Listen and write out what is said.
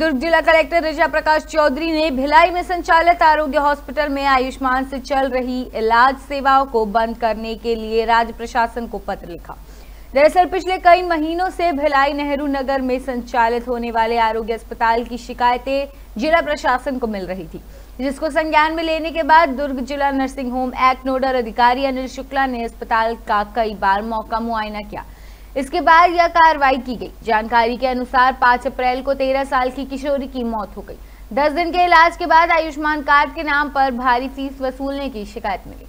दुर्ग जिला कलेक्टर ऋचा प्रकाश चौधरी ने भिलाई में संचालित आरोग्य हॉस्पिटल में आयुष्मान से चल रही इलाज सेवाओं को बंद करने के लिए राज्य प्रशासन को पत्र लिखा। दरअसल, पिछले कई महीनों से भिलाई नेहरू नगर में संचालित होने वाले आरोग्य अस्पताल की शिकायतें जिला प्रशासन को मिल रही थी, जिसको संज्ञान में लेने के बाद दुर्ग जिला नर्सिंग होम एक्ट नोडल अधिकारी अनिल शुक्ला ने अस्पताल का कई बार मौका मुआयना किया। इसके बाद यह कार्रवाई की गई। जानकारी के अनुसार 5 अप्रैल को 13 साल की किशोरी की मौत हो गई। 10 दिन के इलाज के बाद आयुष्मान कार्ड के नाम पर भारी फ़ीस वसूलने की शिकायत मिली।